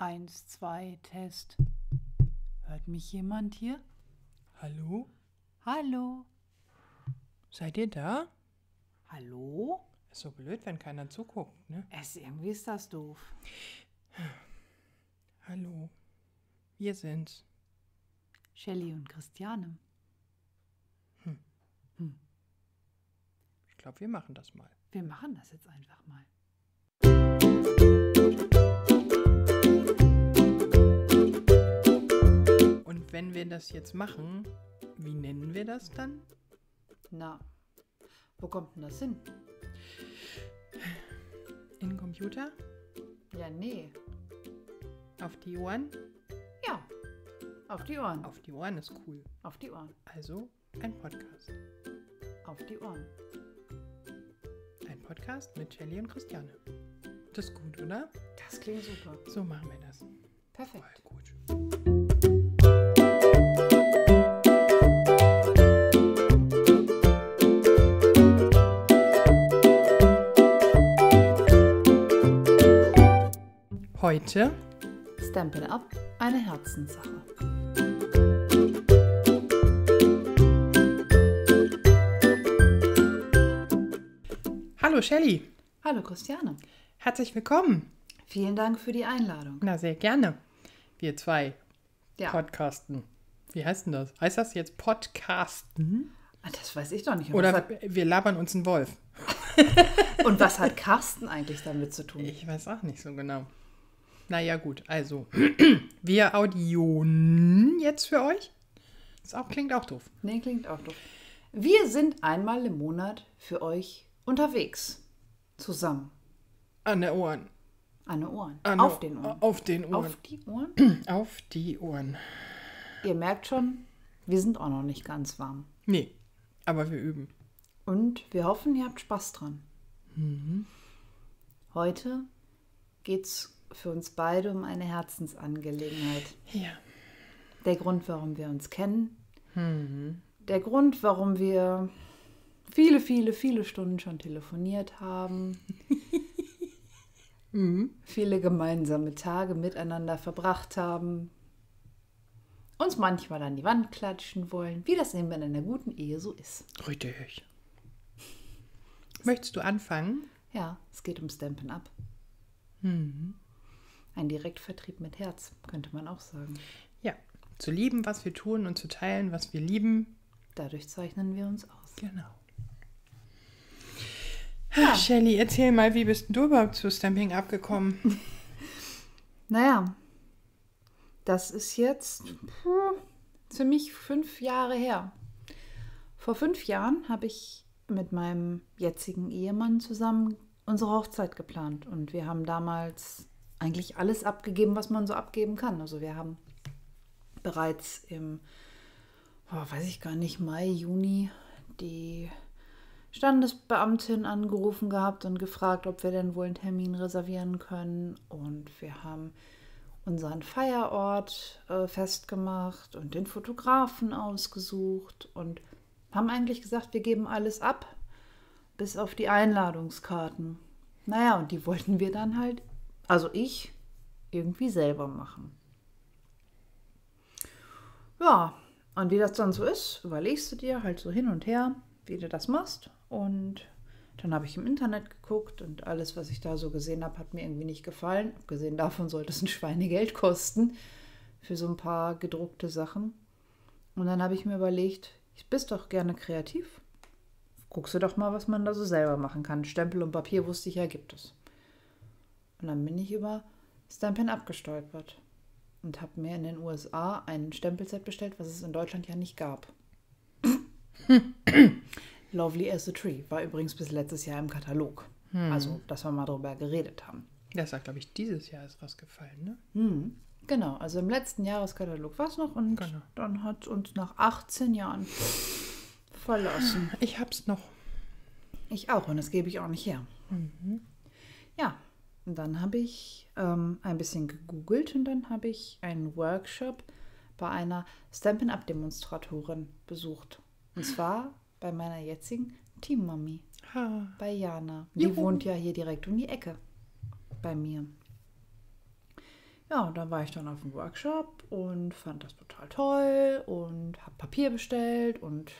Eins, zwei, Test. Hört mich jemand hier? Hallo? Hallo? Seid ihr da? Hallo? Ist so blöd, wenn keiner zuguckt, ne? Es, irgendwie ist das doof. Hallo. Wir sind's. Shelley und Christiane. Ich glaube, wir machen das mal. Wir machen das jetzt einfach mal. Wenn wir das jetzt machen, wie nennen wir das dann? Na, wo kommt denn das hin? In den Computer? Ja, nee. Auf die Ohren? Ja, auf die Ohren. Auf die Ohren ist cool. Auf die Ohren. Also ein Podcast. Auf die Ohren. Ein Podcast mit Shelly und Christiane. Das ist gut, oder? Das klingt super. So machen wir das. Voll Perfekt. gut. Heute Stampin' Up, eine Herzenssache. Hallo Shelly, Hallo Christiane. herzlich willkommen. Vielen Dank für die Einladung. Na, sehr gerne. Wir zwei Ja, Podcasten. Wie heißt denn das? Heißt das jetzt Podcasten? Ah, das weiß ich doch nicht. Und, Oder hat, wir labern uns einen Wolf? und was hat Carsten eigentlich damit zu tun? Ich weiß auch nicht so genau. Naja, gut, also wir audionen jetzt für euch. Das auch, klingt auch doof. Nee, klingt auch doof. Wir sind einmal im Monat für euch unterwegs. Zusammen. An der Ohren. An den Ohren. An Auf der- den Ohren. Auf den Ohren. Auf die Ohren? Auf die Ohren. Ihr merkt schon, wir sind auch noch nicht ganz warm. Nee, aber wir üben. Und wir hoffen, ihr habt Spaß dran. Heute geht's für uns beide um eine Herzensangelegenheit. Ja. Der Grund, warum wir uns kennen. Der Grund, warum wir viele, viele, viele Stunden schon telefoniert haben. Viele gemeinsame Tage miteinander verbracht haben. Uns manchmal an die Wand klatschen wollen, wie das eben in einer guten Ehe so ist. Richtig. Möchtest du anfangen? Ja, es geht um Stampin' Up. Ein Direktvertrieb mit Herz, könnte man auch sagen. Ja. Zu lieben, was wir tun und zu teilen, was wir lieben. Dadurch zeichnen wir uns aus. Genau. Ja. Shelly, erzähl mal, wie bist du überhaupt zu Stamping abgekommen? Naja, das ist jetzt puh, ziemlich fünf Jahre her. Vor fünf Jahren habe ich mit meinem jetzigen Ehemann zusammen unsere Hochzeit geplant und wir haben damals eigentlich alles abgegeben, was man so abgeben kann. Also wir haben bereits im, oh, weiß ich gar nicht, Mai, Juni die Standesbeamtin angerufen gehabt und gefragt, ob wir denn wohl einen Termin reservieren können. Und wir haben unseren Feierort äh, festgemacht und den Fotografen ausgesucht und haben eigentlich gesagt, wir geben alles ab, bis auf die Einladungskarten. Naja, und die wollten wir dann halt, also ich, irgendwie selber machen. Ja, und wie das dann so ist, überlegst du dir halt so hin und her, wie du das machst. Und dann habe ich im Internet geguckt und alles, was ich da so gesehen habe, hat mir irgendwie nicht gefallen. Abgesehen davon sollte es ein Schweinegeld kosten für so ein paar gedruckte Sachen. Und dann habe ich mir überlegt, ich bist doch gerne kreativ. Guckst du doch mal, was man da so selber machen kann. Stempel und Papier wusste ich ja, gibt es. Und dann bin ich über Stampin' abgestolpert und habe mir in den USA ein Stempelset bestellt, was es in Deutschland ja nicht gab. Lovely as a Tree war übrigens bis letztes Jahr im Katalog. Also, dass wir mal drüber geredet haben. Das war, glaube ich, dieses Jahr ist rausgefallen, ne? Hm, Genau, also im letzten Jahreskatalog war es noch und Genau. dann hat uns nach 18 Jahren verlassen. Ich hab's noch. Ich auch und das gebe ich auch nicht her. Ja, und dann habe ich ähm, ein bisschen gegoogelt und dann habe ich einen Workshop bei einer Stampin' Up Demonstratorin besucht. Und zwar bei meiner jetzigen Teammami, Ha. bei Jana. Die Juhu. wohnt ja hier direkt um die Ecke bei mir. Ja, und dann war ich dann auf dem Workshop und fand das total toll und habe Papier bestellt und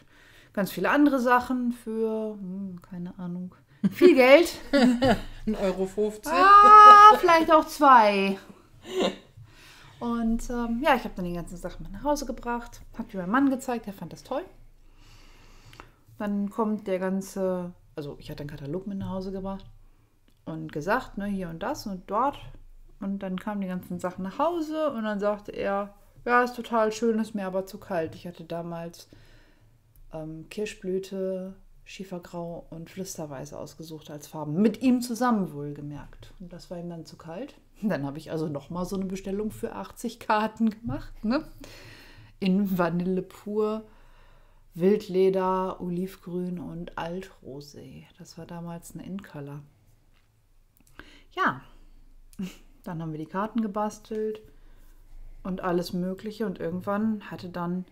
ganz viele andere Sachen für, hm, keine Ahnung, viel Geld. 1,50 Euro. 50. ah, vielleicht auch zwei. Und ähm, ja, ich habe dann die ganzen Sachen mit nach Hause gebracht, habe die meinem Mann gezeigt, der fand das toll. Dann kommt der ganze, also ich hatte einen Katalog mit nach Hause gebracht und gesagt, ne, hier und das und dort. Und dann kamen die ganzen Sachen nach Hause und dann sagte er, ja, ist total schön, ist mir aber zu kalt. Ich hatte damals ähm, Kirschblüte, Schiefergrau und Flüsterweiß ausgesucht als Farben. Mit ihm zusammen wohlgemerkt. Und das war ihm dann zu kalt. Dann habe ich also nochmal so eine Bestellung für 80 Karten gemacht. Ne? In Vanille pur, Wildleder, Olivgrün und Altrosé. Das war damals ein In-Color. Ja, dann haben wir die Karten gebastelt und alles Mögliche. Und irgendwann hatte dann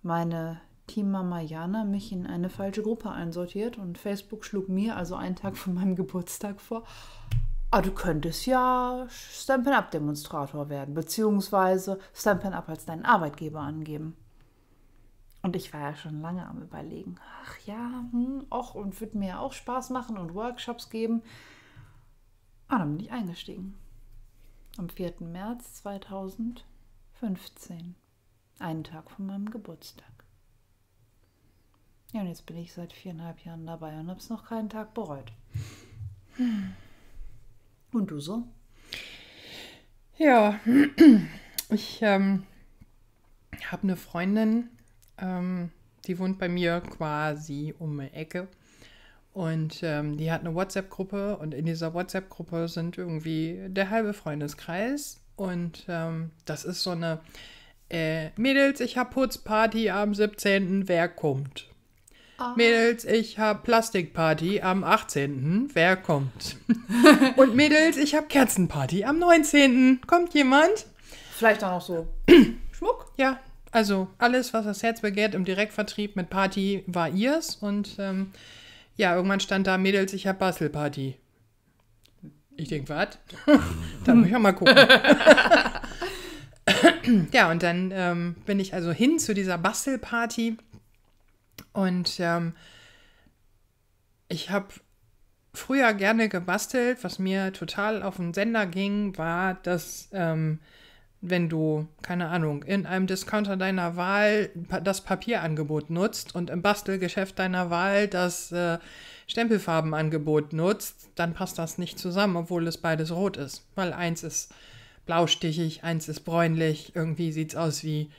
meine Teammama Jana mich in eine falsche Gruppe einsortiert und Facebook schlug mir also einen Tag von meinem Geburtstag vor. Ah, du könntest ja Stampin' Up Demonstrator werden, beziehungsweise Stampin' Up als deinen Arbeitgeber angeben. Und ich war ja schon lange am Überlegen. Ach ja, hm, und würde mir auch Spaß machen und Workshops geben. Ah, dann bin ich eingestiegen. Am 4. März 2015. Einen Tag von meinem Geburtstag. Ja, und jetzt bin ich seit viereinhalb Jahren dabei und habe es noch keinen Tag bereut. Und du so? Ja, ich ähm, habe eine Freundin, ähm, die wohnt bei mir quasi um die Ecke. Und ähm, die hat eine WhatsApp-Gruppe und in dieser WhatsApp-Gruppe sind irgendwie der halbe Freundeskreis. Und ähm, das ist so eine äh, Mädels, ich habe Putzparty am 17. Wer kommt? Oh. Mädels, ich habe Plastikparty am 18. Wer kommt? und Mädels, ich habe Kerzenparty am 19. Kommt jemand? Vielleicht auch noch so Schmuck? Ja, also alles, was das Herz begehrt im Direktvertrieb mit Party, war ihrs. Und ähm, ja, irgendwann stand da Mädels, ich habe Bastelparty. Ich denke, was? da muss ich auch mal gucken. ja, und dann ähm, bin ich also hin zu dieser Bastelparty und ähm, ich habe früher gerne gebastelt. Was mir total auf den Sender ging, war, dass ähm, wenn du, keine Ahnung, in einem Discounter deiner Wahl das Papierangebot nutzt und im Bastelgeschäft deiner Wahl das äh, Stempelfarbenangebot nutzt, dann passt das nicht zusammen, obwohl es beides rot ist. Weil eins ist blaustichig, eins ist bräunlich, irgendwie sieht es aus wie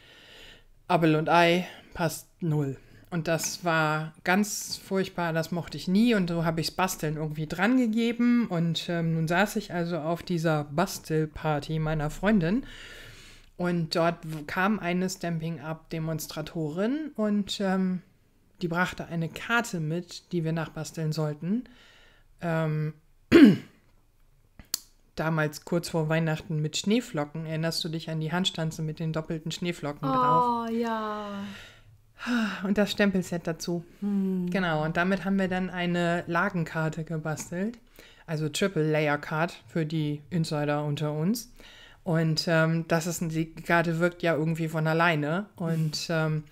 Apfel und Ei, passt null. Und das war ganz furchtbar, das mochte ich nie und so habe ich das Basteln irgendwie dran gegeben. Und ähm, nun saß ich also auf dieser Bastelparty meiner Freundin und dort kam eine Stamping-Up-Demonstratorin und ähm, die brachte eine Karte mit, die wir nachbasteln sollten. Ähm, damals kurz vor Weihnachten mit Schneeflocken. Erinnerst du dich an die Handstanze mit den doppelten Schneeflocken oh, drauf? Oh ja. Und das Stempelset dazu. Hm. Genau, und damit haben wir dann eine Lagenkarte gebastelt. Also Triple Layer Card für die Insider unter uns. Und ähm, das ist, die Karte wirkt ja irgendwie von alleine. Und ähm,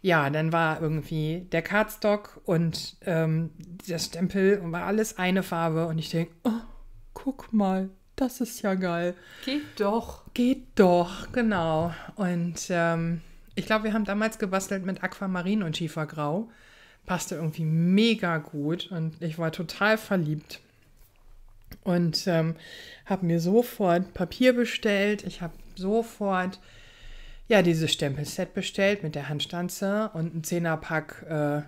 ja, dann war irgendwie der Cardstock und ähm, der Stempel und war alles eine Farbe. Und ich denke, oh, guck mal, das ist ja geil. Geht doch. Geht doch, genau. Und ähm, ich glaube, wir haben damals gebastelt mit Aquamarin und Schiefergrau. Passte irgendwie mega gut und ich war total verliebt. Und ähm, habe mir sofort Papier bestellt. Ich habe sofort ja dieses Stempelset bestellt mit der Handstanze und ein Zehnerpack äh,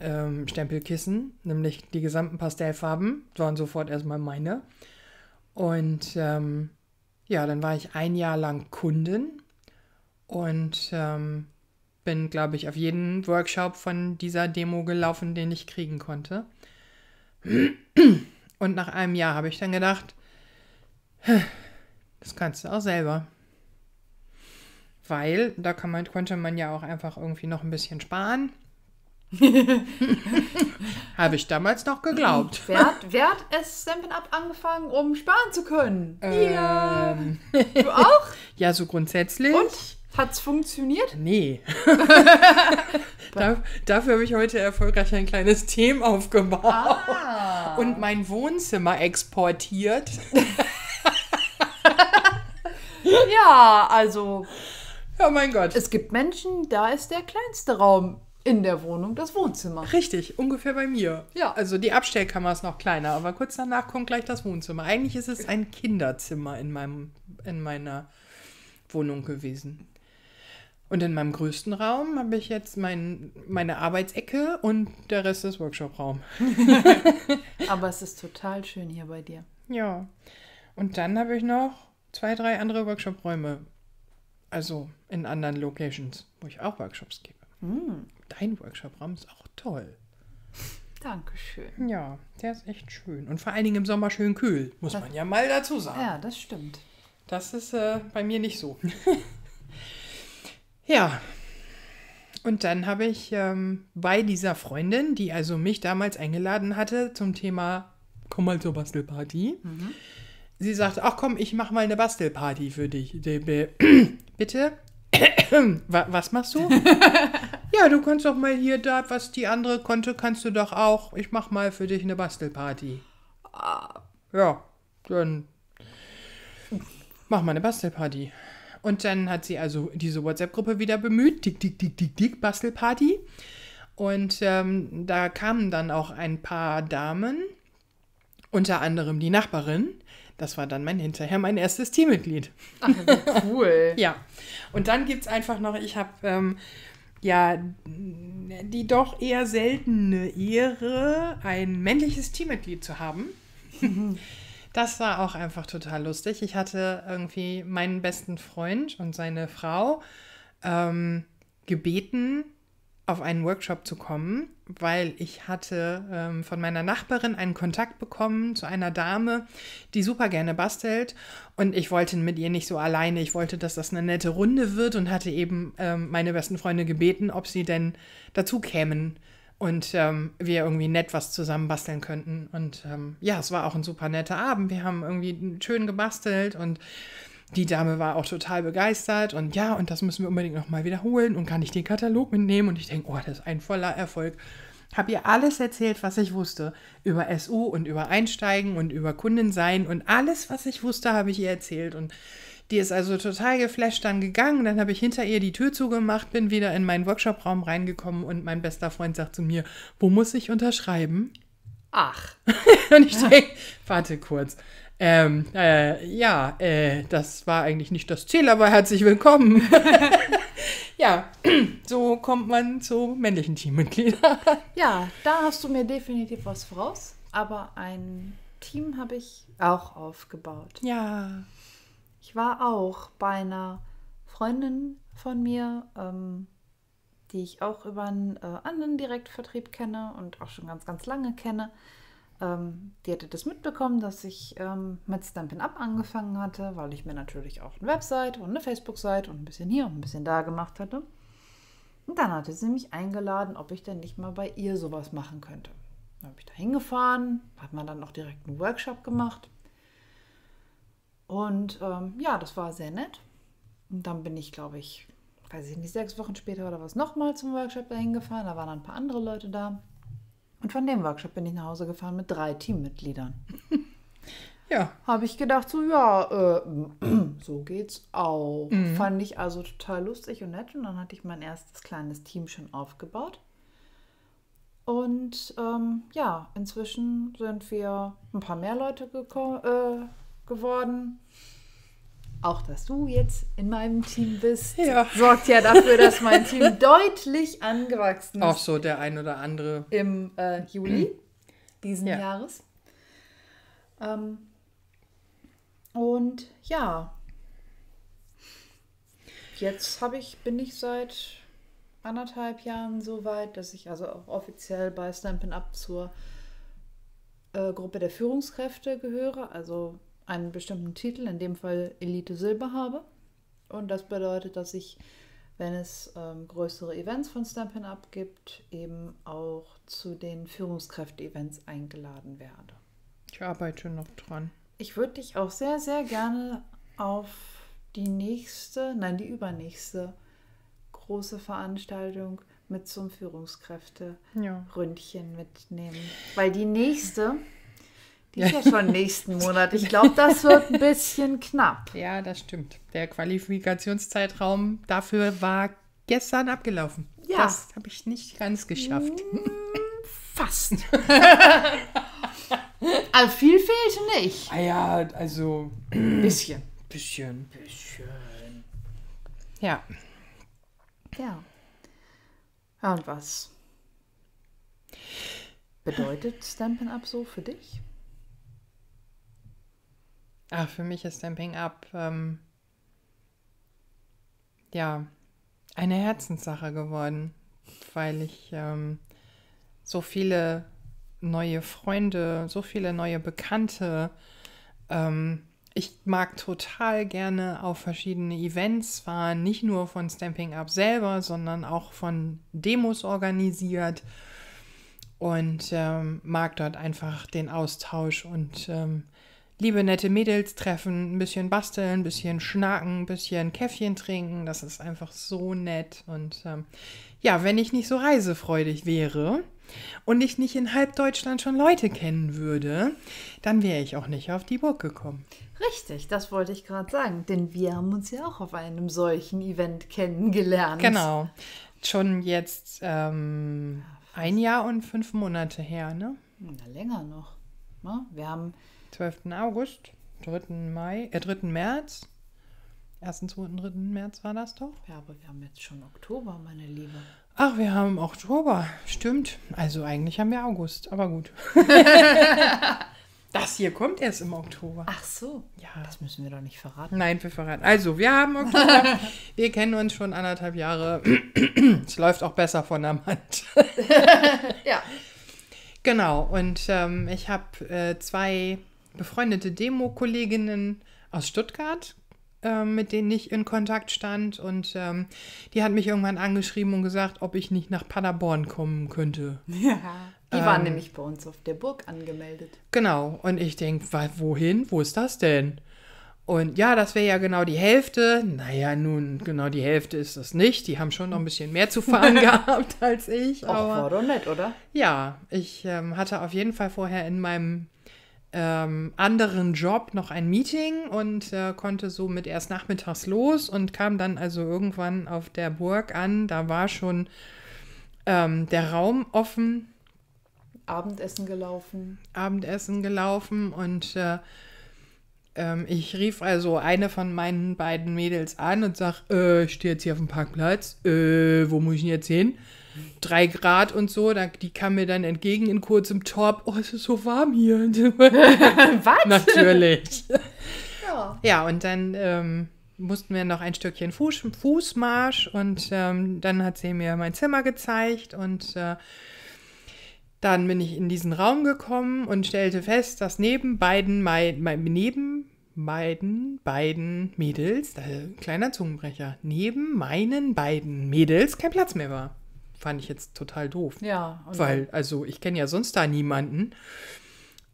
ähm, Stempelkissen, nämlich die gesamten Pastellfarben, waren sofort erstmal meine. Und ähm, ja, dann war ich ein Jahr lang Kundin und ähm, bin, glaube ich, auf jeden Workshop von dieser Demo gelaufen, den ich kriegen konnte. Und nach einem Jahr habe ich dann gedacht, das kannst du auch selber. Weil da man, konnte man ja auch einfach irgendwie noch ein bisschen sparen. Habe ich damals noch geglaubt. Wer hat, wer hat es Stampin' Up angefangen, um sparen zu können? Ja. Ähm, Du auch? ja, so grundsätzlich. Und? Hat's funktioniert? Nee. da, dafür habe ich heute erfolgreich ein kleines Team aufgebaut Ah. und mein Wohnzimmer exportiert. Ja, also Oh mein Gott. es gibt Menschen, da ist der kleinste Raum in der Wohnung das Wohnzimmer. Richtig, ungefähr bei mir. Ja. Also die Abstellkammer ist noch kleiner, aber kurz danach kommt gleich das Wohnzimmer. Eigentlich ist es ein Kinderzimmer in, meinem, in meiner Wohnung gewesen. Und in meinem größten Raum habe ich jetzt mein, meine Arbeitsecke und der Rest ist Workshopraum. Aber es ist total schön hier bei dir. Ja. Und dann habe ich noch zwei, drei andere Workshop-Räume. Also in anderen Locations, wo ich auch Workshops gebe. Dein Workshop-Raum ist auch toll. Dankeschön. Ja, der ist echt schön. Und vor allen Dingen im Sommer schön kühl, muss man ja mal dazu sagen. Ja, das stimmt. Das ist äh, bei mir nicht so. ja. Und dann habe ich ähm, bei dieser Freundin, die also mich damals eingeladen hatte zum Thema Komm mal zur Bastelparty. Sie sagte, ach komm, ich mache mal eine Bastelparty für dich. Bitte? Wa- Was machst du? ja, du kannst doch mal hier da, was die andere konnte, kannst du doch auch. Ich mach mal für dich eine Bastelparty. Ja, dann mach mal eine Bastelparty. Und dann hat sie also diese WhatsApp-Gruppe wieder bemüht. Dick, dick, dick, dick, dick, Bastelparty. Und ähm, da kamen dann auch ein paar Damen, unter anderem die Nachbarin. Das war dann mein hinterher mein erstes Teammitglied. Ach, cool. Ja. Und dann gibt es einfach noch, ich habe ähm, ja die doch eher seltene Ehre, ein männliches Teammitglied zu haben. Das war auch einfach total lustig. Ich hatte irgendwie meinen besten Freund und seine Frau ähm, gebeten, auf einen Workshop zu kommen, weil ich hatte ähm, von meiner Nachbarin einen Kontakt bekommen zu einer Dame, die super gerne bastelt und ich wollte mit ihr nicht so alleine. Ich wollte, dass das eine nette Runde wird und hatte eben ähm, meine besten Freunde gebeten, ob sie denn dazu kämen und ähm, wir irgendwie nett was zusammen basteln könnten. Und ähm, ja, es war auch ein super netter Abend. Wir haben irgendwie schön gebastelt und die Dame war auch total begeistert und ja, und das müssen wir unbedingt nochmal wiederholen und kann ich den Katalog mitnehmen und ich denke, oh, das ist ein voller Erfolg. Habe ihr alles erzählt, was ich wusste über SU und über Einsteigen und über Kunden sein und alles, was ich wusste, habe ich ihr erzählt und die ist also total geflasht dann gegangen. Dann habe ich hinter ihr die Tür zugemacht, bin wieder in meinen Workshop-Raum reingekommen und mein bester Freund sagt zu mir, wo muss ich unterschreiben? Ach, Und ich denke, warte kurz. Ähm, äh, ja, äh, das war eigentlich nicht das Ziel, aber herzlich willkommen. ja, so kommt man zu männlichen Teammitgliedern. ja, da hast du mir definitiv was voraus. Aber ein Team habe ich auch aufgebaut. Ja. Ich war auch bei einer Freundin von mir, ähm, die ich auch über einen äh, anderen Direktvertrieb kenne und auch schon ganz, ganz lange kenne. Ähm, die hatte das mitbekommen, dass ich ähm, mit Stampin' Up angefangen hatte, weil ich mir natürlich auch eine Website und eine Facebook-Seite und ein bisschen hier und ein bisschen da gemacht hatte. Und dann hatte sie mich eingeladen, ob ich denn nicht mal bei ihr sowas machen könnte. Dann habe ich da hingefahren, hat man dann noch direkt einen Workshop gemacht. Und ähm, ja, das war sehr nett. Und dann bin ich, glaube ich, weiß ich nicht, sechs Wochen später oder was, nochmal zum Workshop dahin gefahren. Da waren ein paar andere Leute da. Und von dem Workshop bin ich nach Hause gefahren mit drei Teammitgliedern. Ja. Habe ich gedacht, so ja, äh, so geht's auch. Fand ich also total lustig und nett. Und dann hatte ich mein erstes kleines Team schon aufgebaut. Und ähm, ja, inzwischen sind wir ein paar mehr Leute äh, geworden. Auch dass du jetzt in meinem Team bist, Ja. sorgt ja dafür, dass mein Team deutlich angewachsen Auch ist so der ein oder andere. im äh, Juli diesen Ja. Jahres. Ähm, und ja, jetzt habe ich, bin ich seit anderthalb Jahren so weit, dass ich also auch offiziell bei Stampin' Up zur äh, Gruppe der Führungskräfte gehöre, also einen bestimmten Titel, in dem Fall Elite Silber habe. Und das bedeutet, dass ich, wenn es ähm, größere Events von Stampin' Up gibt, eben auch zu den Führungskräfte-Events eingeladen werde. Ich arbeite noch dran. Ich würde dich auch sehr, sehr gerne auf die nächste, nein, die übernächste große Veranstaltung mit zum Führungskräfte-Ründchen Ja. mitnehmen. Weil die nächste, die ist ja schon nächsten Monat. Ich glaube, das wird ein bisschen knapp. Ja, das stimmt. Der Qualifikationszeitraum dafür war gestern abgelaufen. Ja. Das habe ich nicht ganz geschafft. Fast. also viel fehlte nicht. Ah ja, also Ein bisschen. bisschen. Bisschen. Ja. Ja. Ja, und was bedeutet Stampin' Up so für dich? Ach, für mich ist Stamping Up ähm, ja eine Herzenssache geworden, weil ich ähm, so viele neue Freunde, so viele neue Bekannte. Ähm, ich mag total gerne auf verschiedene Events fahren, nicht nur von Stamping Up selber, sondern auch von Demos organisiert und ähm, mag dort einfach den Austausch und ähm, liebe nette Mädels treffen, ein bisschen basteln, ein bisschen schnacken, ein bisschen Käffchen trinken. Das ist einfach so nett. Und ähm, ja, wenn ich nicht so reisefreudig wäre und ich nicht in halb Deutschland schon Leute kennen würde, dann wäre ich auch nicht auf die Burg gekommen. Richtig, das wollte ich gerade sagen, denn wir haben uns ja auch auf einem solchen Event kennengelernt. Genau. Schon jetzt ähm, ein Jahr und fünf Monate her, ne? Na, länger noch. Ne? Wir haben 12. August, 3. Mai, äh, 3. März. 1., 2., 3. März war das doch? Ja, aber wir haben jetzt schon Oktober, meine Liebe. Ach, wir haben Oktober. Stimmt. Also eigentlich haben wir August, aber gut. das hier kommt erst im Oktober. Ach so. Ja. Das müssen wir doch nicht verraten. Nein, wir verraten. Also, wir haben Oktober. wir kennen uns schon anderthalb Jahre. es läuft auch besser von der Hand. Ja. Genau. Und ähm, ich habe äh, zwei befreundete Demo-Kolleginnen aus Stuttgart, ähm, mit denen ich in Kontakt stand. Und ähm, die hat mich irgendwann angeschrieben und gesagt, ob ich nicht nach Paderborn kommen könnte. ja. Die waren nämlich bei uns auf der Burg angemeldet. Genau. Und ich denke, wohin? Wo ist das denn? Und ja, das wäre ja genau die Hälfte. Naja, nun, genau die Hälfte ist das nicht. Die haben schon noch ein bisschen mehr zu fahren gehabt als ich. Auch Aber war doch nett, oder? ja, ich ähm, hatte auf jeden Fall vorher in meinem ähm, anderen Job noch ein Meeting und äh, konnte somit erst nachmittags los und kam dann also irgendwann auf der Burg an. Da war schon ähm, der Raum offen. Abendessen gelaufen. Abendessen gelaufen und äh, ähm, ich rief also eine von meinen beiden Mädels an und sag, äh, ich stehe jetzt hier auf dem Parkplatz, äh, wo muss ich denn jetzt hin? Drei Grad und so, da, die kam mir dann entgegen in kurzem Top, oh, es ist so warm hier. Was? Natürlich. Ja. Ja, und dann ähm, mussten wir noch ein Stückchen Fuß, Fußmarsch und ähm, dann hat sie mir mein Zimmer gezeigt und äh, dann bin ich in diesen Raum gekommen und stellte fest, dass neben beiden, mei mei- neben beiden, beiden Mädels, äh, kleiner Zungenbrecher, neben meinen beiden Mädels kein Platz mehr war. Fand ich jetzt total doof. Ja. Weil, also ich kenne ja sonst da niemanden.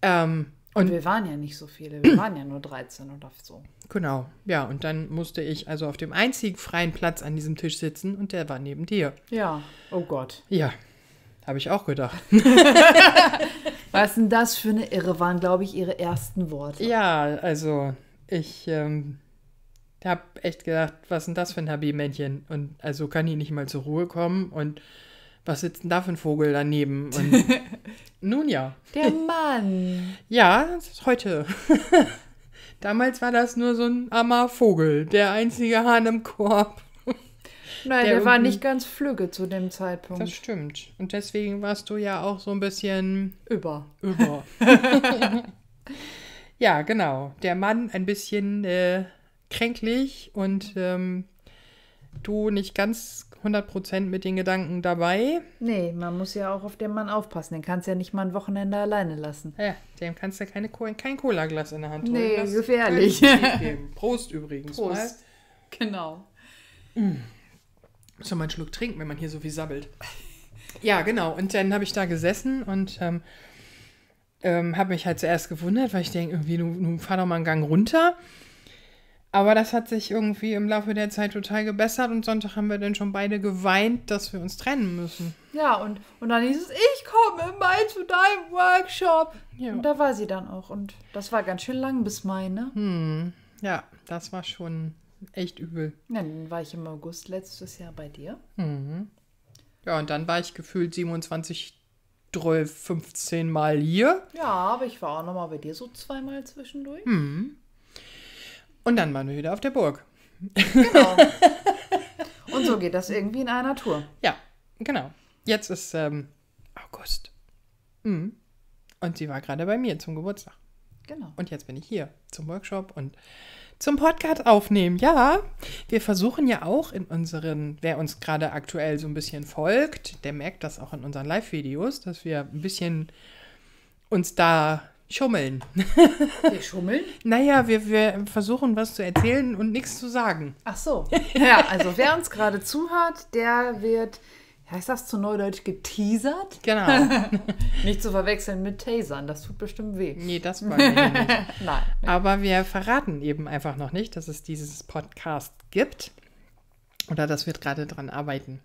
Ähm, und und wir waren ja nicht so viele. Wir waren ja nur 13 oder so. Genau, ja, und dann musste ich also auf dem einzigen freien Platz an diesem Tisch sitzen und der war neben dir. Ja. Oh Gott. Ja, habe ich auch gedacht. Was denn das für eine Irre waren, glaube ich, ihre ersten Worte. Ja, also ich ähm, habe echt gedacht, was ist denn das für ein Habi-Männchen? Und also kann die nicht mal zur Ruhe kommen und was sitzt denn da für ein Vogel daneben? Und nun ja, Der Mann. ja, das ist heute. Damals war das nur so ein armer Vogel, der einzige Hahn im Korb. Nein, Der der, war nicht ganz flügge zu dem Zeitpunkt. Das stimmt. Und deswegen warst du ja auch so ein bisschen Über. über. ja, genau. Der Mann ein bisschen äh, kränklich und ähm, du nicht ganz 100% mit den Gedanken dabei. Nee, man muss ja auch auf den Mann aufpassen. Den kannst du ja nicht mal ein Wochenende alleine lassen. Ja, dem kannst du keine Co kein Cola-Glas in der Hand Nee, Das gefährlich. Prost übrigens Prost. Genau. Muss man einen Schluck trinken, wenn man hier so viel sabbelt. Ja, genau. Und dann habe ich da gesessen und ähm, ähm, habe mich halt zuerst gewundert, weil ich denke, irgendwie, du, du fahr doch mal einen Gang runter. Aber das hat sich irgendwie im Laufe der Zeit total gebessert und Sonntag haben wir dann schon beide geweint, dass wir uns trennen müssen. Ja, und, und dann hieß es, ich komme im Mai zu deinem Workshop. Ja. Und da war sie dann auch. Und das war ganz schön lang bis Mai, ne? Hm, ja, das war schon echt übel. Ja, dann war ich im August letztes Jahr bei dir. Mhm. Ja, und dann war ich gefühlt 27, 12, 15 Mal hier. Ja, aber ich war auch noch mal bei dir so zweimal zwischendurch. Und dann waren wir wieder auf der Burg. Genau. und so geht das irgendwie in einer Tour. Ja, genau. Jetzt ist ähm, August. Mhm. Und sie war gerade bei mir zum Geburtstag. Genau. Und jetzt bin ich hier zum Workshop und zum Podcast aufnehmen. Ja, wir versuchen ja auch in unseren, wer uns gerade aktuell so ein bisschen folgt, der merkt das auch in unseren Live-Videos, dass wir ein bisschen uns da schummeln. Wir schummeln? Naja, wir, wir versuchen was zu erzählen und nichts zu sagen. Ach so. Ja, also wer uns gerade zuhört, der wird, heißt das zu Neudeutsch, geteasert? Genau. Nicht zu verwechseln mit Tasern, das tut bestimmt weh. nee, das wollen wir nicht. Nein. Aber wir verraten eben einfach noch nicht, dass es dieses Podcast gibt oder dass wir gerade dran arbeiten.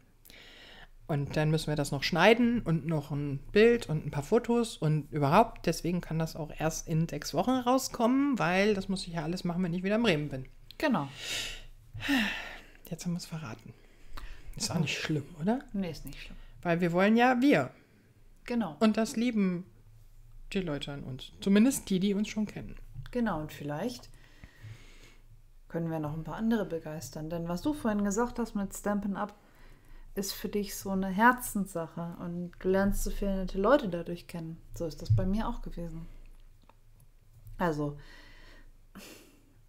Und dann müssen wir das noch schneiden und noch ein Bild und ein paar Fotos und überhaupt. Deswegen kann das auch erst in sechs Wochen rauskommen, weil das muss ich ja alles machen, wenn ich wieder in Bremen bin. Genau. Jetzt haben wir es verraten. Ist auch nicht schlimm, oder? Nee, ist nicht schlimm. Weil wir wollen ja wir. Genau. Und das lieben die Leute an uns. Zumindest die, die uns schon kennen. Genau, und vielleicht können wir noch ein paar andere begeistern. Denn was du vorhin gesagt hast mit Stampin' Up, ist für dich so eine Herzenssache und du lernst so viele nette Leute dadurch kennen. So ist das bei mir auch gewesen. Also,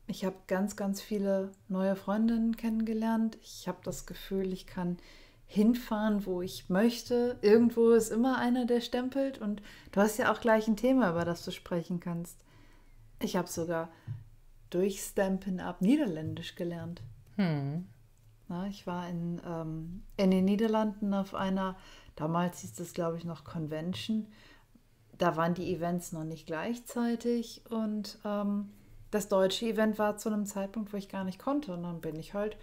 ich habe ganz, ganz viele neue Freundinnen kennengelernt. Ich habe das Gefühl, ich kann hinfahren, wo ich möchte. Irgendwo ist immer einer, der stempelt. Und du hast ja auch gleich ein Thema, über das du sprechen kannst. Ich habe sogar durch Stampin' Up Niederländisch gelernt. Hm. Na, ich war in, ähm, in den Niederlanden auf einer, damals hieß das, glaube ich, noch Convention. Da waren die Events noch nicht gleichzeitig und ähm, das deutsche Event war zu einem Zeitpunkt, wo ich gar nicht konnte. Und dann bin ich halt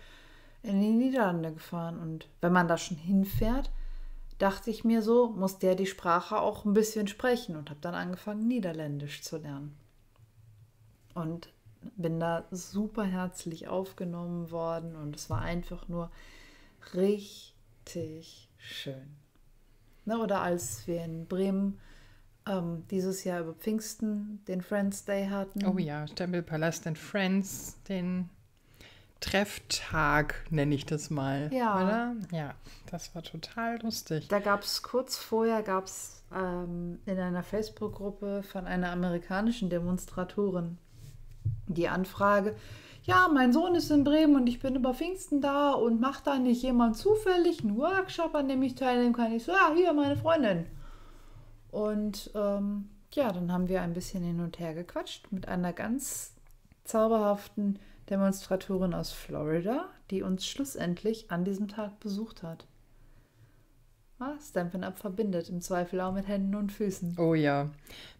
in die Niederlande gefahren. Und wenn man da schon hinfährt, dachte ich mir so, muss der die Sprache auch ein bisschen sprechen und habe dann angefangen, Niederländisch zu lernen. Und bin da super herzlich aufgenommen worden und es war einfach nur richtig schön. Ne, oder als wir in Bremen ähm, dieses Jahr über Pfingsten den Friends Day hatten. Oh ja, Stempelpalast and Friends, den Trefftag nenne ich das mal. Ja. Oder? Ja, das war total lustig. Da gab es kurz vorher gab es ähm, in einer Facebook-Gruppe von einer amerikanischen Demonstratorin die Anfrage, ja, mein Sohn ist in Bremen und ich bin über Pfingsten da und macht da nicht jemand zufällig einen Workshop, an dem ich teilnehmen kann? Ich so, ja, hier meine Freundin. Und ähm, ja, dann haben wir ein bisschen hin und her gequatscht mit einer ganz zauberhaften Demonstratorin aus Florida, die uns schlussendlich an diesem Tag besucht hat. Ah, Stampin' Up verbindet, im Zweifel auch mit Händen und Füßen. Oh ja,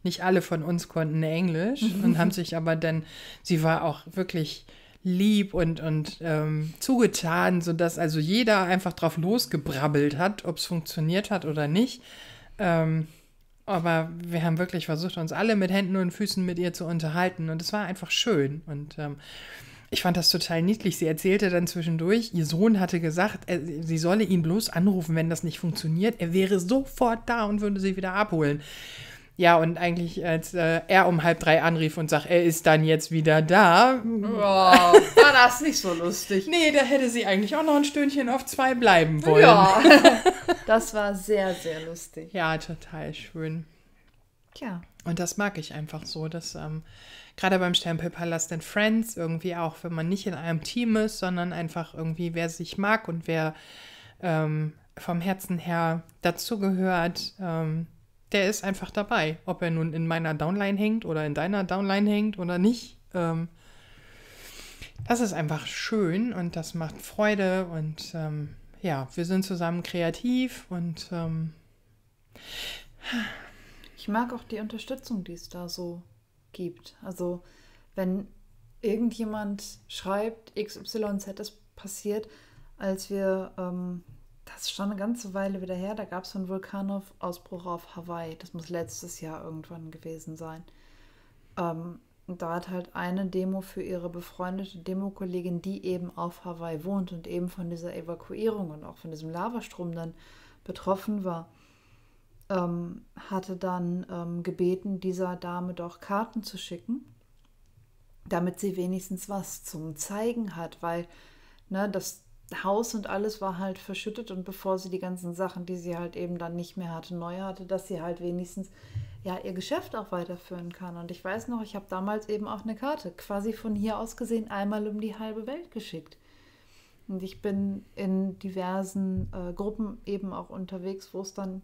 nicht alle von uns konnten Englisch und haben sich aber dann, sie war auch wirklich lieb und, und ähm, zugetan, sodass also jeder einfach drauf losgebrabbelt hat, ob es funktioniert hat oder nicht. Ähm, aber wir haben wirklich versucht, uns alle mit Händen und Füßen mit ihr zu unterhalten und es war einfach schön. Und ähm, ich fand das total niedlich. Sie erzählte dann zwischendurch, ihr Sohn hatte gesagt, er, sie solle ihn bloß anrufen, wenn das nicht funktioniert. Er wäre sofort da und würde sie wieder abholen. Ja, und eigentlich, als äh, er um halb drei anrief und sagt, er ist dann jetzt wieder da, Wow, war das nicht so lustig. nee, da hätte sie eigentlich auch noch ein Stündchen auf zwei bleiben wollen. Ja, das war sehr, sehr lustig. ja total schön. Tja, Und das mag ich einfach so, dass ähm, gerade beim Stempelpalast and Friends irgendwie auch, wenn man nicht in einem Team ist, sondern einfach irgendwie, wer sich mag und wer ähm, vom Herzen her dazugehört, ähm, der ist einfach dabei. Ob er nun in meiner Downline hängt oder in deiner Downline hängt oder nicht. Ähm, das ist einfach schön und das macht Freude und ähm, ja, wir sind zusammen kreativ und ähm, Ich mag auch die Unterstützung, die es da so gibt. Also, wenn irgendjemand schreibt, XYZ ist passiert, als wir, ähm, das ist schon eine ganze Weile wieder her, da gab es einen Vulkanausbruch auf Hawaii. Das muss letztes Jahr irgendwann gewesen sein. Ähm, da hat halt eine Demo für ihre befreundete Demokollegin, die eben auf Hawaii wohnt und eben von dieser Evakuierung und auch von diesem Lavastrom dann betroffen war, ähm, hatte dann ähm, gebeten, dieser Dame doch Karten zu schicken, damit sie wenigstens was zum Zeigen hat, weil ne, das Haus und alles war halt verschüttet und bevor sie die ganzen Sachen, die sie halt eben dann nicht mehr hatte, neu hatte, dass sie halt wenigstens ja ihr Geschäft auch weiterführen kann. Und ich weiß noch, ich habe damals eben auch eine Karte quasi von hier aus gesehen einmal um die halbe Welt geschickt. Und ich bin in diversen äh, Gruppen eben auch unterwegs, wo es dann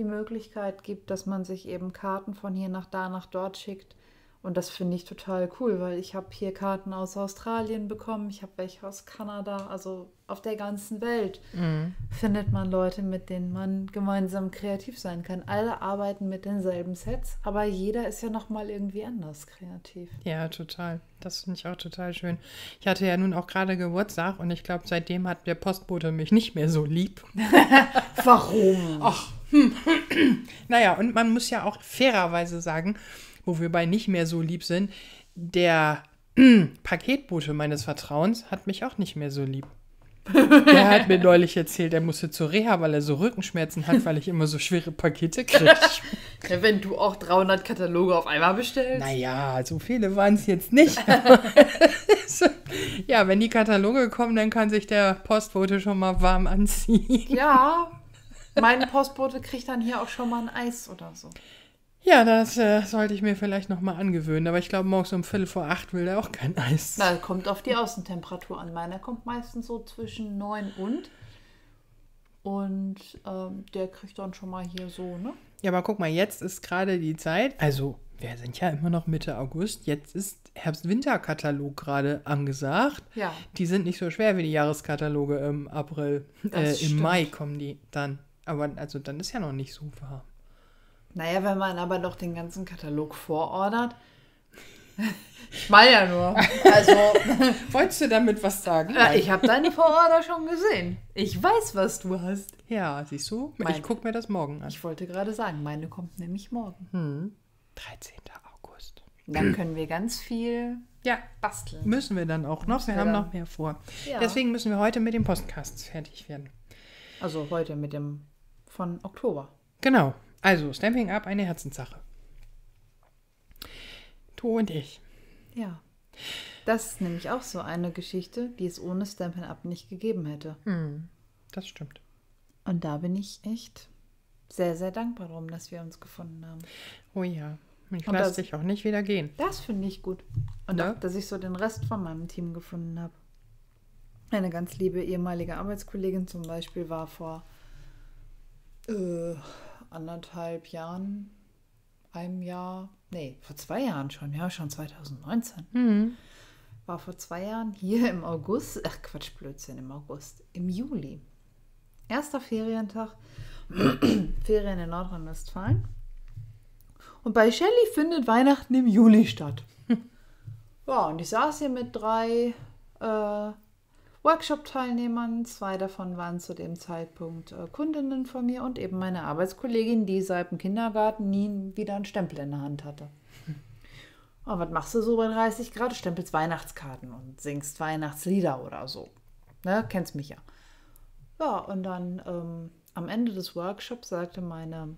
die Möglichkeit gibt, dass man sich eben Karten von hier nach da nach dort schickt. Und das finde ich total cool, weil ich habe hier Karten aus Australien bekommen, ich habe welche aus Kanada, also auf der ganzen Welt findet man Leute, mit denen man gemeinsam kreativ sein kann. Alle arbeiten mit denselben Sets, aber jeder ist ja noch mal irgendwie anders kreativ. ja, total. Das finde ich auch total schön. Ich hatte ja nun auch gerade Geburtstag und ich glaube, seitdem hat der Postbote mich nicht mehr so lieb. Warum? Ach, hm. naja, und man muss ja auch fairerweise sagen, wo wir bei nicht mehr so lieb sind, der Paketbote meines Vertrauens hat mich auch nicht mehr so lieb. Der hat mir neulich erzählt, er musste zur Reha, weil er so Rückenschmerzen hat, weil ich immer so schwere Pakete kriege. Ja, wenn du auch 300 Kataloge auf einmal bestellst. naja, so viele waren es jetzt nicht. ja, wenn die Kataloge kommen, dann kann sich der Postbote schon mal warm anziehen. Ja, mein Postbote kriegt dann hier auch schon mal ein Eis oder so. Ja, das äh, sollte ich mir vielleicht noch mal angewöhnen. Aber ich glaube, morgens um Viertel vor acht will der auch kein Eis. Na, kommt auf die Außentemperatur an. Meiner kommt meistens so zwischen 9 und. Und ähm, der kriegt dann schon mal hier so, ne? Ja, aber guck mal, jetzt ist gerade die Zeit. Also, wir sind ja immer noch Mitte August. Jetzt ist Herbst-Winter-Katalog gerade angesagt. Ja. Die sind nicht so schwer wie die Jahreskataloge im April. Äh, Im stimmt. Mai kommen die dann. Aber also dann ist ja noch nicht so warm. Naja, wenn man aber doch den ganzen Katalog vorordert. ich meine ja nur. Also, Wolltest du damit was sagen? ja, ich habe deine Vororder schon gesehen. Ich weiß, was du hast. Ja, siehst du? Mein- Ich gucke mir das morgen an. Ich wollte gerade sagen, meine kommt nämlich morgen. Hm. 13. August. Dann können wir ganz viel Ja, basteln. müssen wir dann auch noch. Wir haben noch mehr vor. Ja. Deswegen müssen wir heute mit dem Podcasts fertig werden. Also heute mit dem von Oktober. Genau. Also, Stamping Up, eine Herzenssache. Du und ich. Ja. Das ist nämlich auch so eine Geschichte, die es ohne Stampin' Up nicht gegeben hätte. Hm, das stimmt. Und da bin ich echt sehr, sehr dankbar drum, dass wir uns gefunden haben. Oh ja. Ich Und lasse das- dich auch nicht wieder gehen. Das finde ich gut. Und Ja. auch, dass ich so den Rest von meinem Team gefunden habe. Eine ganz liebe ehemalige Arbeitskollegin zum Beispiel war vor äh, anderthalb Jahren, einem Jahr, nee, vor zwei Jahren schon, ja, schon 2019. Hm. War vor zwei Jahren hier im August, ach Quatsch, Blödsinn, im August, im Juli. Erster Ferientag, Ferien in Nordrhein-Westfalen. Und bei Shelley findet Weihnachten im Juli statt. Ja, und ich saß hier mit drei äh, Workshop-Teilnehmern. Zwei davon waren zu dem Zeitpunkt äh, Kundinnen von mir und eben meine Arbeitskollegin, die seit dem Kindergarten nie wieder einen Stempel in der Hand hatte. Und was machst du so bei 30 Grad? Stempelst Weihnachtskarten und singst Weihnachtslieder oder so. Ne, kennst mich ja. Ja, und dann ähm, am Ende des Workshops sagte meine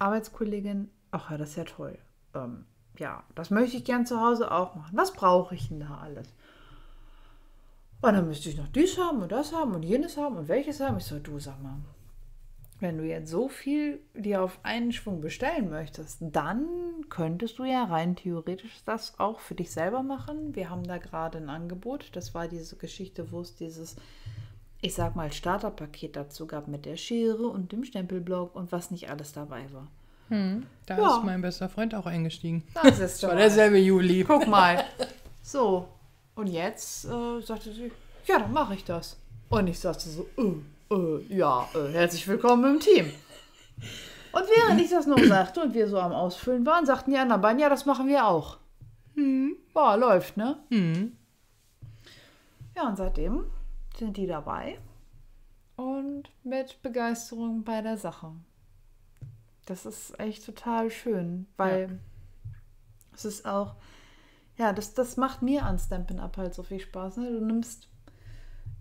Arbeitskollegin, ach ja, das ist ja toll. Ähm, ja, das möchte ich gern zu Hause auch machen. Was brauche ich denn da alles? Und dann müsste ich noch dies haben und das haben und jenes haben und welches haben. Ich so, du sag mal, wenn du jetzt so viel dir auf einen Schwung bestellen möchtest, dann könntest du ja rein theoretisch das auch für dich selber machen. Wir haben da gerade ein Angebot. Das war diese Geschichte, wo es dieses, ich sag mal, Starterpaket dazu gab mit der Schere und dem Stempelblock und was nicht alles dabei war. Da Ja. ist mein bester Freund auch eingestiegen. Das ist Das war derselbe Juli. Guck mal. So. Und jetzt äh, sagte sie, ja, dann mache ich das. Und ich sagte so, äh, äh, ja, äh, herzlich willkommen im Team. Und während ich das noch sagte und wir so am Ausfüllen waren, sagten die anderen beiden, ja, das machen wir auch. Hm. Ja, läuft, ne? Hm. Ja, und seitdem sind die dabei und mit Begeisterung bei der Sache. Das ist echt total schön, weil ja. es ist auch, ja, das, das macht mir an Stampin' Up halt so viel Spaß. Ne? Du nimmst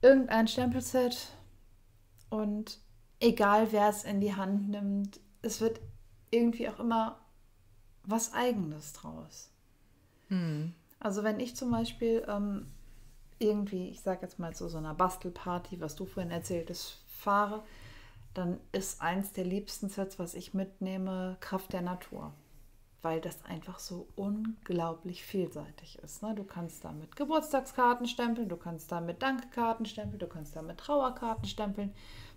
irgendein Stempelset und egal wer es in die Hand nimmt, es wird irgendwie auch immer was Eigenes draus. Mhm. Also wenn ich zum Beispiel ähm, irgendwie, ich sage jetzt mal zu so einer Bastelparty, was du vorhin erzähltest, fahre, dann ist eins der liebsten Sets, was ich mitnehme, Kraft der Natur. Weil das einfach so unglaublich vielseitig ist. Ne? Du kannst damit Geburtstagskarten stempeln, du kannst damit Dankkarten stempeln, du kannst damit Trauerkarten stempeln.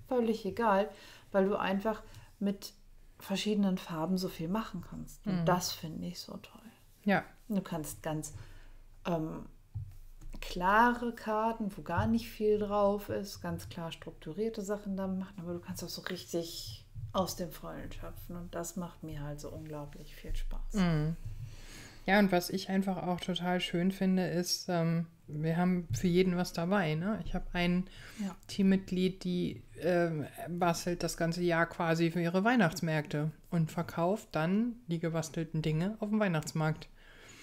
Völlig egal, weil du einfach mit verschiedenen Farben so viel machen kannst. Und mhm. das finde ich so toll. Ja. Du kannst ganz ähm, klare Karten, wo gar nicht viel drauf ist, ganz klar strukturierte Sachen dann machen, aber du kannst auch so richtig aus dem Vollen schöpfen und das macht mir halt so unglaublich viel Spaß. Mhm. Ja, und was ich einfach auch total schön finde, ist, ähm, wir haben für jeden was dabei. Ne? Ich habe ein ja. Teammitglied, die äh, bastelt das ganze Jahr quasi für ihre Weihnachtsmärkte und verkauft dann die gebastelten Dinge auf dem Weihnachtsmarkt.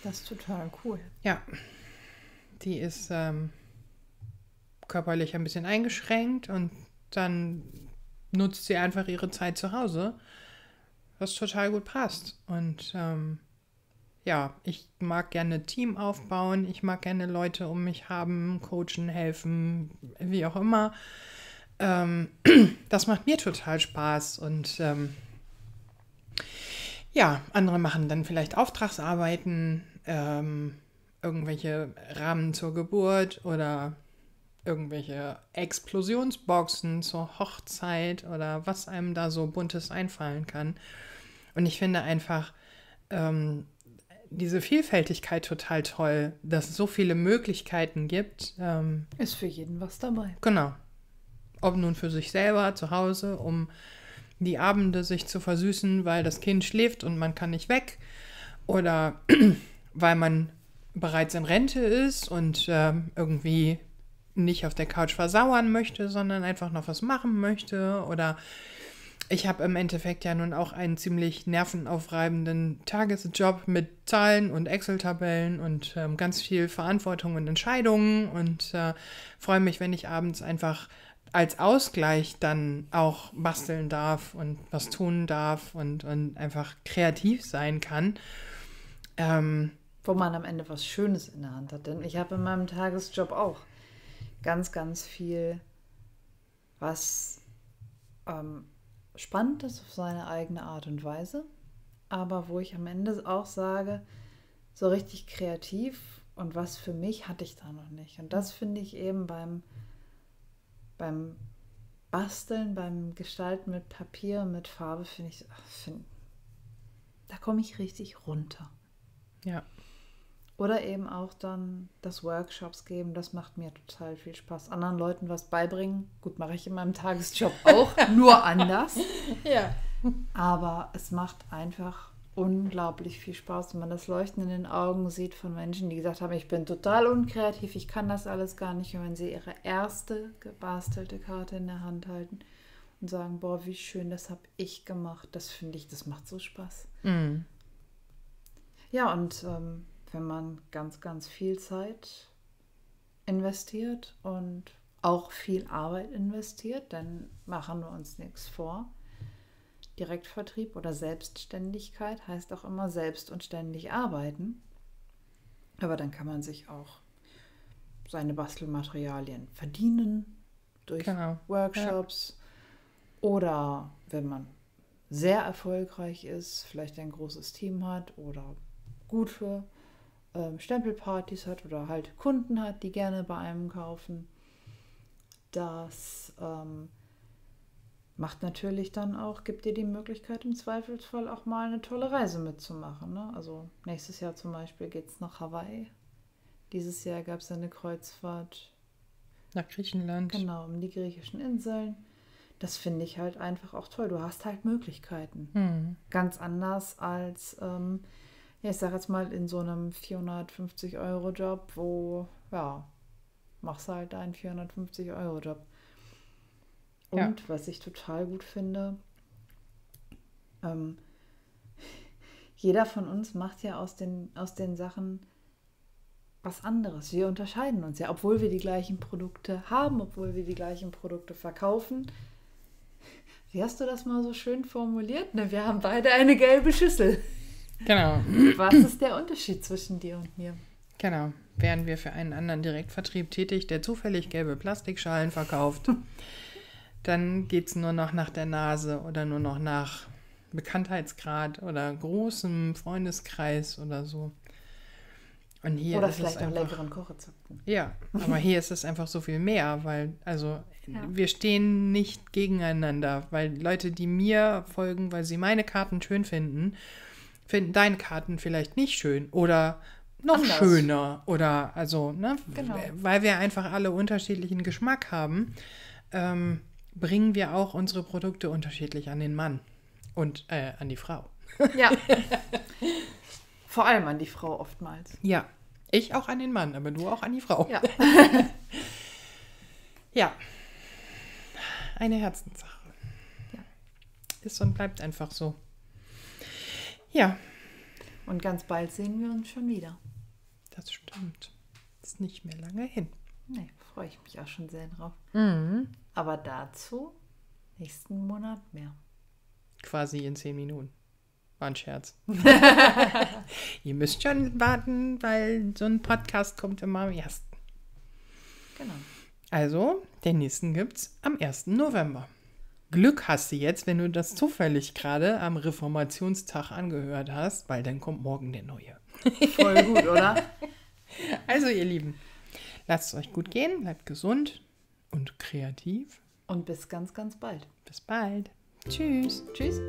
Das ist total cool. Ja. Die ist ähm, körperlich ein bisschen eingeschränkt und dann nutzt sie einfach ihre Zeit zu Hause, was total gut passt. Und ähm, ja, ich mag gerne Team aufbauen, ich mag gerne Leute um mich haben, coachen, helfen, wie auch immer. Ähm, das macht mir total Spaß und ähm, ja, andere machen dann vielleicht Auftragsarbeiten, ähm, irgendwelche Rahmen zur Geburt oder irgendwelche Explosionsboxen zur Hochzeit oder was einem da so buntes einfallen kann. Und ich finde einfach ähm, diese Vielfältigkeit total toll, dass es so viele Möglichkeiten gibt. Ähm, Ist für jeden was dabei. Genau. Ob nun für sich selber zu Hause, um die Abende sich zu versüßen, weil das Kind schläft und man kann nicht weg. Oder weil man bereits in Rente ist und äh, irgendwie nicht auf der Couch versauern möchte, sondern einfach noch was machen möchte. Oder ich habe im Endeffekt ja nun auch einen ziemlich nervenaufreibenden Tagesjob mit Zahlen und Excel-Tabellen und ähm, ganz viel Verantwortung und Entscheidungen und äh, freue mich, wenn ich abends einfach als Ausgleich dann auch basteln darf und was tun darf und, und einfach kreativ sein kann. Ähm, Wo man am Ende was Schönes in der Hand hat. Denn ich habe in meinem Tagesjob auch ganz, ganz viel, was ähm, spannend ist auf seine eigene Art und Weise. Aber wo ich am Ende auch sage, so richtig kreativ und was für mich hatte ich da noch nicht. Und das finde ich eben beim beim Basteln, beim Gestalten mit Papier, mit Farbe, finde ich, find, da komme ich richtig runter. Ja. Oder eben auch dann das Workshops geben, das macht mir total viel Spaß. Anderen Leuten was beibringen, gut, mache ich in meinem Tagesjob auch, nur anders. Ja. Aber es macht einfach unglaublich viel Spaß, wenn man das Leuchten in den Augen sieht von Menschen, die gesagt haben, ich bin total unkreativ, ich kann das alles gar nicht. Und wenn sie ihre erste gebastelte Karte in der Hand halten und sagen, boah, wie schön, das habe ich gemacht, das finde ich, das macht so Spaß. Mhm. Ja, und ähm, wenn man ganz, ganz viel Zeit investiert und auch viel Arbeit investiert, dann machen wir uns nichts vor Direktvertrieb oder Selbstständigkeit heißt auch immer selbst und ständig arbeiten. Aber dann kann man sich auch seine Bastelmaterialien verdienen durch genau. Workshops ja. oder wenn man sehr erfolgreich ist, vielleicht ein großes Team hat oder gute ähm, Stempelpartys hat oder halt Kunden hat, die gerne bei einem kaufen, dass ähm, macht natürlich dann auch, gibt dir die Möglichkeit im Zweifelsfall auch mal eine tolle Reise mitzumachen. Ne? Also nächstes Jahr zum Beispiel geht es nach Hawaii. Dieses Jahr gab es eine Kreuzfahrt nach Griechenland. Genau, um die griechischen Inseln. das finde ich halt einfach auch toll. Du hast halt Möglichkeiten. Hm. Ganz anders als, ähm, ja, ich sage jetzt mal, in so einem 450-Euro-Job, wo, ja, machst halt deinen 450-Euro-Job. Und Ja. was ich total gut finde, ähm, jeder von uns macht ja aus den, aus den Sachen was anderes. Wir unterscheiden uns ja, obwohl wir die gleichen Produkte haben, obwohl wir die gleichen Produkte verkaufen. Wie hast du das mal so schön formuliert? Ne, wir haben beide eine gelbe Schüssel. Genau, Was ist der Unterschied zwischen dir und mir? genau. Wären wir für einen anderen Direktvertrieb tätig, der zufällig gelbe Plastikschalen verkauft, dann geht es nur noch nach der Nase oder nur noch nach Bekanntheitsgrad oder großem Freundeskreis oder so. Und hier Oder ist vielleicht es leckeren Kochrezepten. Ja, aber hier ist es einfach so viel mehr, weil, also, Ja. wir stehen nicht gegeneinander, weil Leute, die mir folgen, weil sie meine Karten schön finden, finden deine Karten vielleicht nicht schön oder noch Anders. schöner oder, also, ne, Genau. weil wir einfach alle unterschiedlichen Geschmack haben, ähm, bringen wir auch unsere Produkte unterschiedlich an den Mann und äh, an die Frau. Ja. Vor allem an die Frau oftmals. Ja, ich auch an den Mann, aber du auch an die Frau. Ja. Ja. Eine Herzenssache. Ja. Ist und bleibt einfach so. Ja, Und ganz bald sehen wir uns schon wieder. das stimmt. Ist nicht mehr lange hin. Nee, freue ich mich auch schon sehr drauf. Mhm. Aber dazu nächsten Monat mehr. Quasi in zehn Minuten. War ein Scherz. Ihr müsst schon warten, weil so ein Podcast kommt immer am 1. Genau. Also, den nächsten gibt's am 1. November. Glück hast du jetzt, wenn du das zufällig gerade am Reformationstag angehört hast, weil dann kommt morgen der neue. Voll gut, oder? Also, ihr Lieben, lasst es euch gut gehen, bleibt gesund und kreativ. Und bis ganz, ganz bald. Bis bald. Tschüss. Tschüss.